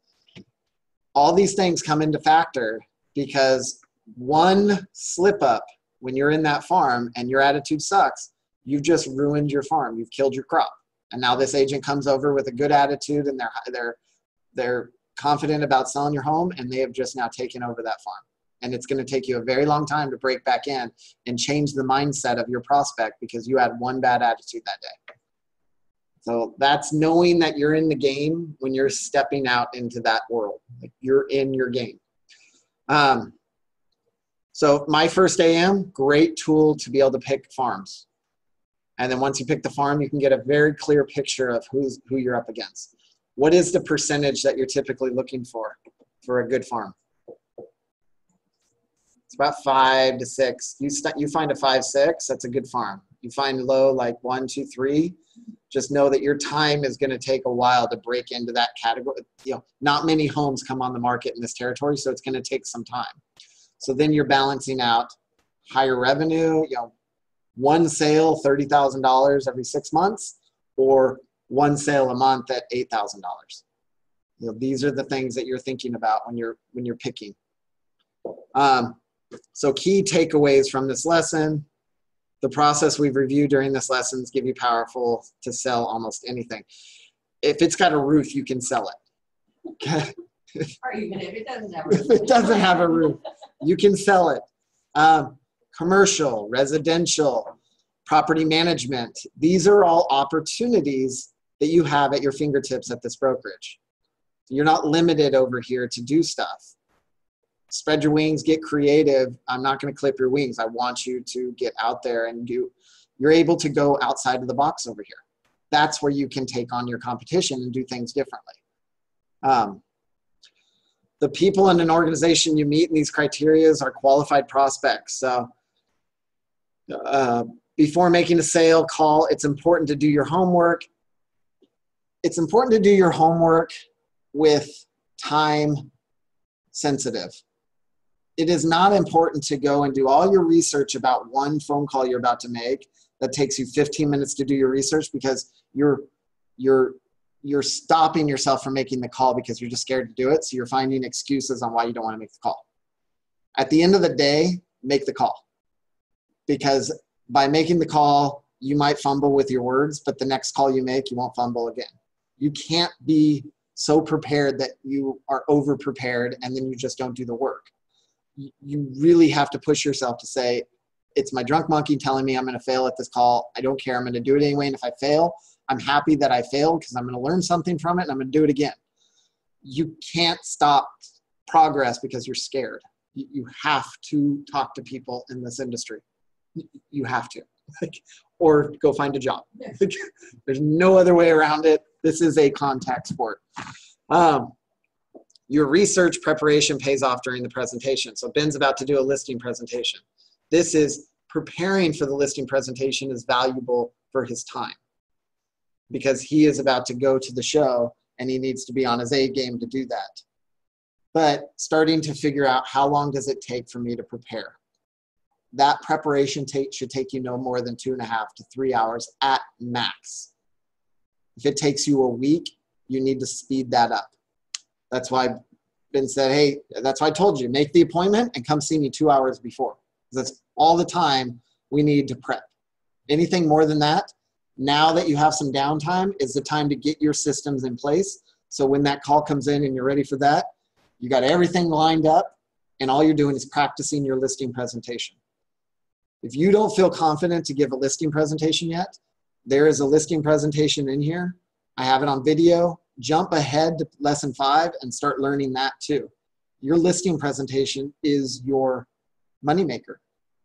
All these things come into factor because one slip up when you're in that farm and your attitude sucks, you've just ruined your farm. You've killed your crop. And now this agent comes over with a good attitude and they're they're they're confident about selling your home and they have just now taken over that farm. And it's going to take you a very long time to break back in and change the mindset of your prospect because you had one bad attitude that day. So that's knowing that you're in the game when you're stepping out into that world. Like you're in your game. Um, so my first AM, great tool to be able to pick farms. And then once you pick the farm, you can get a very clear picture of who's who you're up against. What is the percentage that you're typically looking for for a good farm? It's about five to six. You st- you find a five six, that's a good farm. You find low like one two three, just know that your time is going to take a while to break into that category. You know, not many homes come on the market in this territory, so it's going to take some time. So then you're balancing out higher revenue, you know, one sale, $30,000 every six months, or one sale a month at $8,000. You know, these are the things that you're thinking about when you're, when you're picking. Um, so key takeaways from this lesson, the process we've reviewed during this lessons give you powerful to sell almost anything. If it's got a roof, you can sell it. Okay. Or even if it doesn't have. a if it doesn't have a roof, you can sell it. Um, commercial, residential, property management, these are all opportunities that you have at your fingertips at this brokerage. You're not limited over here to do stuff. Spread your wings, get creative. I'm not going to clip your wings. I want you to get out there and do, you're able to go outside of the box over here. That's where you can take on your competition and do things differently. Um, the people in an organization you meet in these criterias are qualified prospects. So uh, before making a sale call, it's important to do your homework. It's important to do your homework with time sensitive. It is not important to go and do all your research about one phone call you're about to make that takes you 15 minutes to do your research because you're you're you're stopping yourself from making the call because you're just scared to do it. So you're finding excuses on why you don't want to make the call. At the end of the day, make the call. Because by making the call, you might fumble with your words, but the next call you make, you won't fumble again. You can't be so prepared that you are over prepared and then you just don't do the work. You really have to push yourself to say, it's my drunk monkey telling me I'm going to fail at this call. I don't care. I'm going to do it anyway. And if I fail, I'm happy that I failed because I'm going to learn something from it and I'm going to do it again. You can't stop progress because you're scared. You have to talk to people in this industry. You have to, Like, or go find a job. There's no other way around it. This is a contact sport. Um, your research preparation pays off during the presentation. So Ben's about to do a listing presentation. This is preparing for the listing presentation is valuable for his time because he is about to go to the show and he needs to be on his A game to do that. But starting to figure out how long does it take for me to prepare. That preparation take, should take you no more than two and a half to three hours at max. If it takes you a week, you need to speed that up. That's why Ben said, hey, that's why I told you, make the appointment and come see me two hours before. That's all the time we need to prep. Anything more than that, now that you have some downtime is the time to get your systems in place. So when that call comes in and you're ready for that, you got everything lined up and all you're doing is practicing your listing presentation. If you don't feel confident to give a listing presentation yet, there is a listing presentation in here. I have it on video. Jump ahead to lesson five and start learning that too. Your listing presentation is your moneymaker.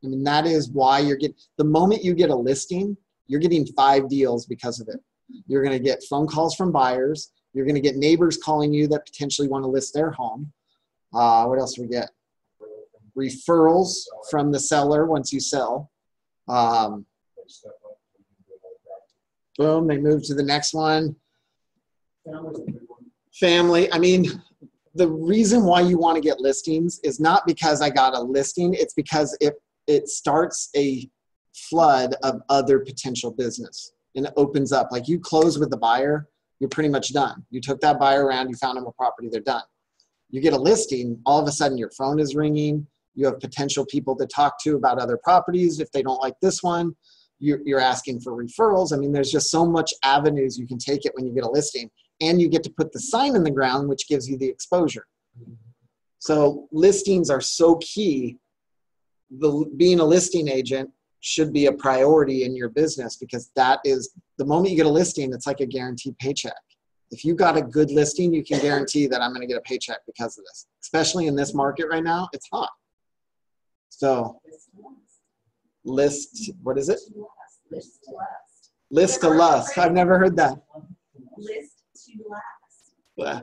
I mean, that is why you're getting, the moment you get a listing, you're getting five deals because of it. You're going to get phone calls from buyers. You're going to get neighbors calling you that potentially want to list their home. Uh, what else do we get? referrals from the seller once you sell. Um, boom, they move to the next one. Family, I mean, the reason why you want to get listings is not because I got a listing, it's because it, it starts a flood of other potential business and it opens up. Like you close with the buyer, you're pretty much done. You took that buyer around, you found them a property, they're done. You get a listing, all of a sudden your phone is ringing. You have potential people to talk to about other properties. If they don't like this one, you're, you're asking for referrals. I mean, there's just so much avenues you can take it when you get a listing, and you get to put the sign in the ground, which gives you the exposure. So listings are so key. The being a listing agent should be a priority in your business because that is the moment you get a listing, it's like a guaranteed paycheck. If you got a good listing, you can guarantee that I'm going to get a paycheck because of this. Especially in this market right now, it's hot. So list, what is it? List to last. List to lust. I've never heard that. List last. Well,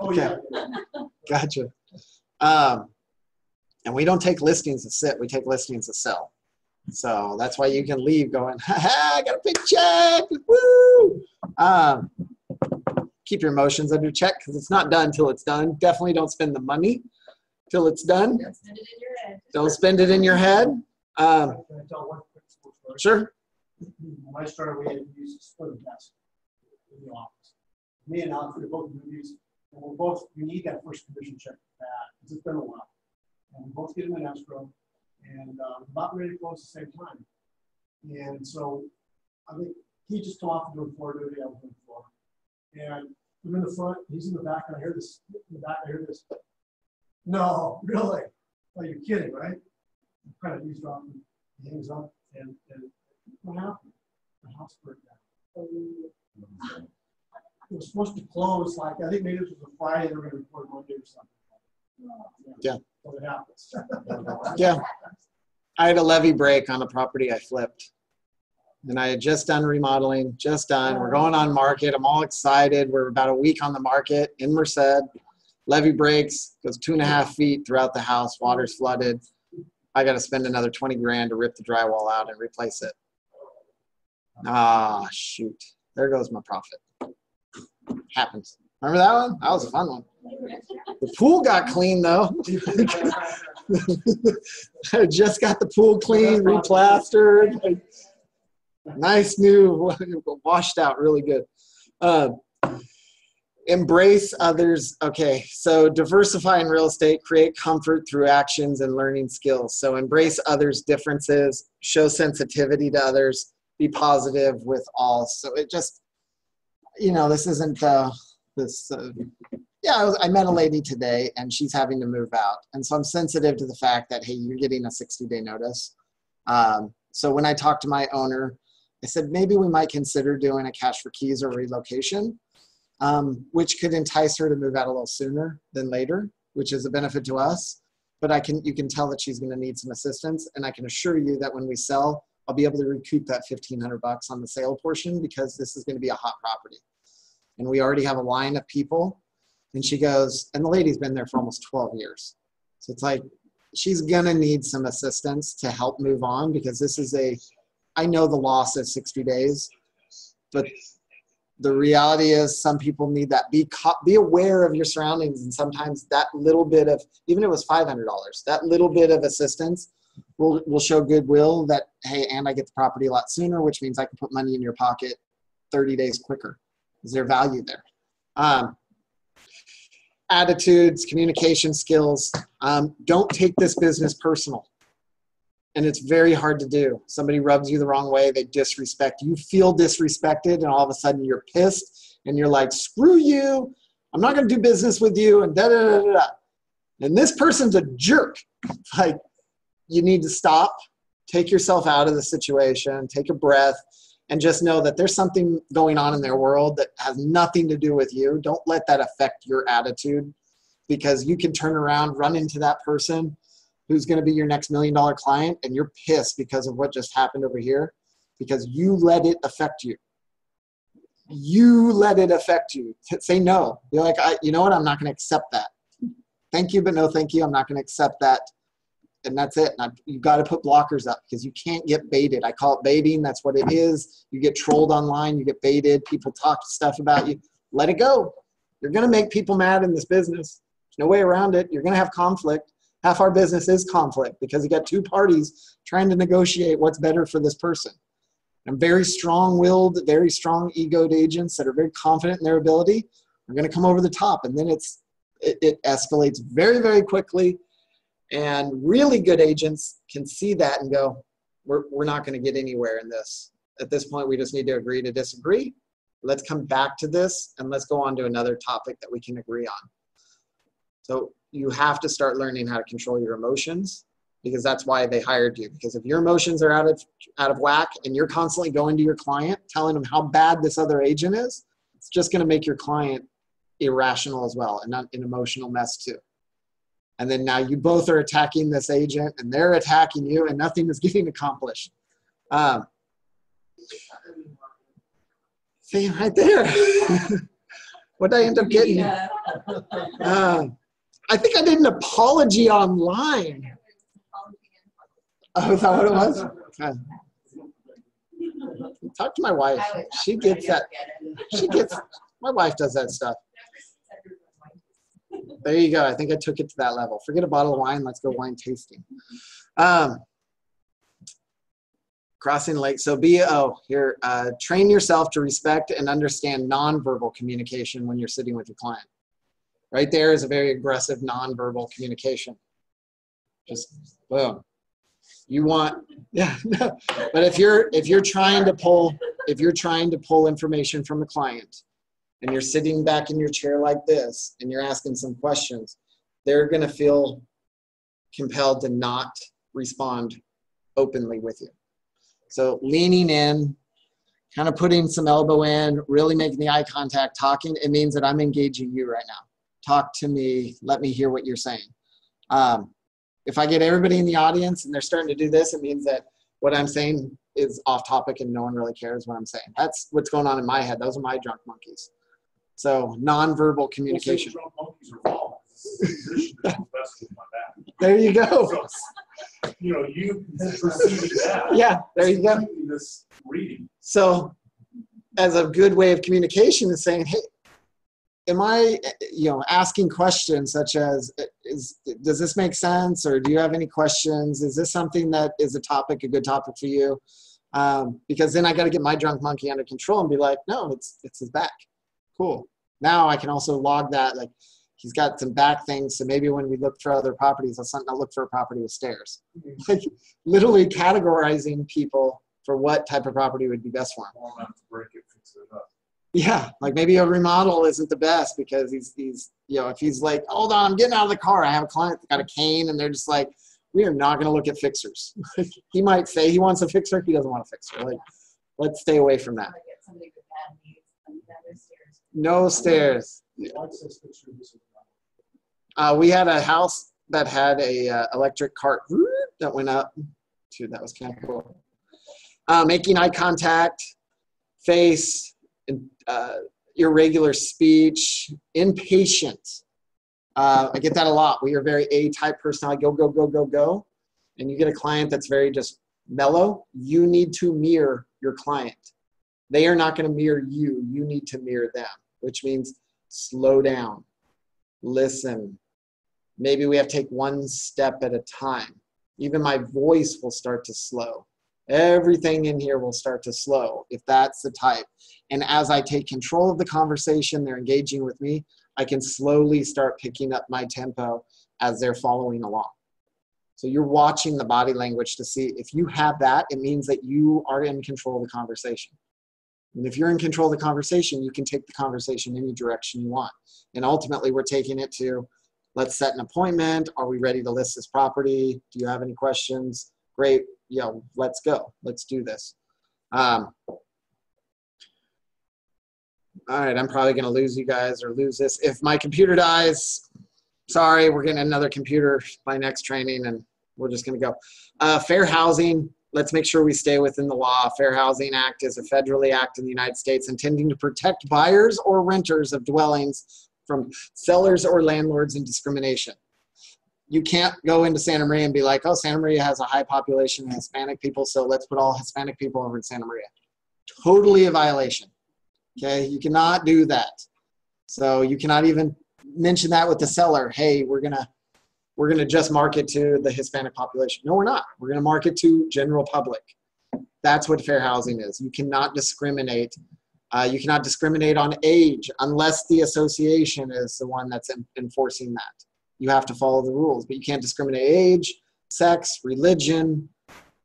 Oh, Okay. yeah. Gotcha. Um, and we don't take listings to sit, we take listings to sell. So that's why you can leave going, ha ha, I got a big check. Woo! Um, keep your emotions under check because it's not done till it's done. Definitely don't spend the money till it's done. Don't spend it in your head. Don't spend it in your head. Um, Can I tell one quick story? sure. When I started, we had to use a split desk in the office. Me and Alex, were both movies, and we're both, we need that first commission check back, because it's been a while. And we both get in an escrow, and, uh, about ready to close at the same time. And so, I think he just come off of doing floor duty, I was doing floor. And I'm in the front, he's in the back, and I hear this, in the back, I hear this. No, really? Are you kidding, right? Kind of eavesdropping, he hangs up, and, and what happened? The house burned down. It was supposed to close like, I think maybe this was a Friday, they were gonna record Monday or something. Yeah. So it happens. Yeah. I had a levee break on a property I flipped. And I had just done remodeling, just done. We're going on market. I'm all excited. We're about a week on the market in Merced. Levee breaks, goes two and a half feet throughout the house, water's flooded. I got to spend another 20 grand to rip the drywall out and replace it. Ah, shoot. There goes my profit. Happens. Remember that one? That was a fun one. The pool got clean though. I just got the pool clean, replastered. Nice new, washed out, really good. Uh, embrace others. Okay, so diversify in real estate, create comfort through actions and learning skills. So embrace others' differences, show sensitivity to others, be positive with all. So it just, you know, this isn't uh, this. Uh, yeah, I, was, I met a lady today and she's having to move out. And so I'm sensitive to the fact that, hey, you're getting a 60 day notice. Um, so when I talked to my owner, I said maybe we might consider doing a cash for keys or relocation, um, which could entice her to move out a little sooner than later, which is a benefit to us. But I can, you can tell that she's going to need some assistance, and I can assure you that when we sell, I'll be able to recoup that 1,500 bucks on the sale portion because this is going to be a hot property, and we already have a line of people. And she goes, and the lady's been there for almost 12 years, so it's like she's gonna need some assistance to help move on because this is a I know the law says 60 days, but the reality is some people need that. Be be aware of your surroundings, and sometimes that little bit of even if it was $500, that little bit of assistance will will show goodwill. That hey, and I get the property a lot sooner, which means I can put money in your pocket 30 days quicker. Is there value there? Um, attitudes, communication skills. Um, don't take this business personal and it's very hard to do. Somebody rubs you the wrong way, they disrespect you, feel disrespected, and all of a sudden you're pissed and you're like, screw you, I'm not gonna do business with you, and da da da. da. And this person's a jerk. Like, you need to stop, take yourself out of the situation, take a breath, and just know that there's something going on in their world that has nothing to do with you. Don't let that affect your attitude because you can turn around, run into that person who's going to be your next million dollar client and you're pissed because of what just happened over here because you let it affect you. You let it affect you. Say no. Be like you know what? I'm not going to accept that. Thank you but no thank you. I'm not going to accept that and that's it. And I, you got to put blockers up because you can't get baited. I call it baiting. That's what it is. You get trolled online. You get baited. People talk stuff about you. Let it go. You're going to make people mad in this business. There's no way around it. You're going to have conflict. Half our business is conflict because you got two parties trying to negotiate what's better for this person. And very strong-willed, very strong egoed agents that are very confident in their ability are going to come over the top, and then it's it, it escalates very, very quickly. And really good agents can see that and go, we're, we're not going to get anywhere in this. At this point, we just need to agree to disagree. Let's come back to this and let's go on to another topic that we can agree on. So you have to start learning how to control your emotions because that's why they hired you. Because if your emotions are out of out of whack and you're constantly going to your client telling them how bad this other agent is, it's just going to make your client irrational as well and not an emotional mess too. And then now you both are attacking this agent and they're attacking you and nothing is getting accomplished. Um, see right there. what did I end up getting? Um, I think I did an apology online. Oh, is that what it was? Okay. Talk to my wife. She gets that. She gets. My wife does that stuff. There you go. I think I took it to that level. Forget a bottle of wine. Let's go wine tasting. Um, crossing the lake. So be oh here. Uh, train yourself to respect and understand nonverbal communication when you're sitting with your client. Right there is a very aggressive nonverbal communication. Just boom. You want yeah. but if you're if you're trying to pull if you're trying to pull information from a client and you're sitting back in your chair like this and you're asking some questions, they're going to feel compelled to not respond openly with you. So leaning in, kind of putting some elbow in, really making the eye contact, talking, it means that I'm engaging you right now. Talk to me. Let me hear what you're saying. Um, if I get everybody in the audience and they're starting to do this, it means that what I'm saying is off topic and no one really cares what I'm saying. That's what's going on in my head. Those are my drunk monkeys. So nonverbal communication. there you go. So, you know, you perceiving that. Yeah, there you go. This reading. So, as a good way of communication is saying, hey, am I, you know, asking questions such as, is does this make sense, or do you have any questions? Is this something that is a topic, a good topic for you? Um, because then I got to get my drunk monkey under control and be like, no, it's it's his back cool. Now I can also log that, like he's got some back things, so maybe when we look for other properties, that's something I'll look for a property with stairs. Mm-hmm. Like literally categorizing people for what type of property would be best for him. Long enough to break it, fix it up. Yeah, like maybe a remodel isn't the best because he's he's you know if he's like, hold on, I'm getting out of the car. I have a client that got a cane, and they're just like, we are not going to look at fixers. he might say he wants a fixer, he doesn't want a fixer. Like, let's stay away from that. No stairs. Uh, we had a house that had a uh, electric cart that went up. Dude, that was kind of cool. Uh, making eye contact, face, uh, irregular speech, impatient. Uh, I get that a lot. We are very A-type personality. Go, go, go, go, go. And you get a client that's very just mellow. You need to mirror your client. They are not going to mirror you. You need to mirror them, which means slow down, listen. Maybe we have to take one step at a time. Even my voice will start to slow. Everything in here will start to slow if that's the type. And as I take control of the conversation, they're engaging with me, I can slowly start picking up my tempo as they're following along. So you're watching the body language to see if you have that, it means that you are in control of the conversation. And if you're in control of the conversation, you can take the conversation any direction you want. And ultimately, we're taking it to let's set an appointment. Are we ready to list this property? Do you have any questions? Great. Yeah, let's go. Let's do this. Um, all right, I'm probably going to lose you guys or lose this. If my computer dies, sorry, we're getting another computer by next training and we're just going to go. Uh, fair housing let's make sure we stay within the law. Fair Housing Act is a federally act in the United States intending to protect buyers or renters of dwellings from sellers or landlords and discrimination. you can't go into Santa Maria and be like, oh, Santa Maria has a high population of Hispanic people, so let's put all Hispanic people over in Santa Maria. Totally a violation. Okay, you cannot do that. So you cannot even mention that with the seller. Hey, we're gonna we're gonna just market to the Hispanic population. No, we're not. We're gonna market to general public. That's what fair housing is. You cannot discriminate. Uh, you cannot discriminate on age unless the association is the one that's en- enforcing that. You have to follow the rules, but you can't discriminate age, sex, religion,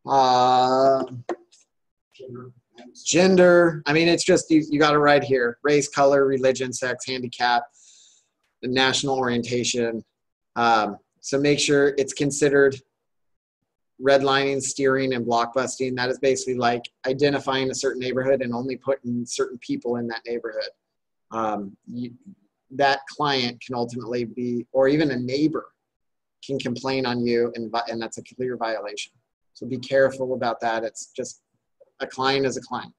uh, Gender. I mean, it's just you, you got it right here: race, color, religion, sex, handicap, national orientation. Um, so make sure it's considered redlining, steering, and blockbusting. That is basically like identifying a certain neighborhood and only putting certain people in that neighborhood. Um, you, that client can ultimately be, or even a neighbor can complain on you, and, and that's a clear violation. So be careful about that. It's just a client is a client.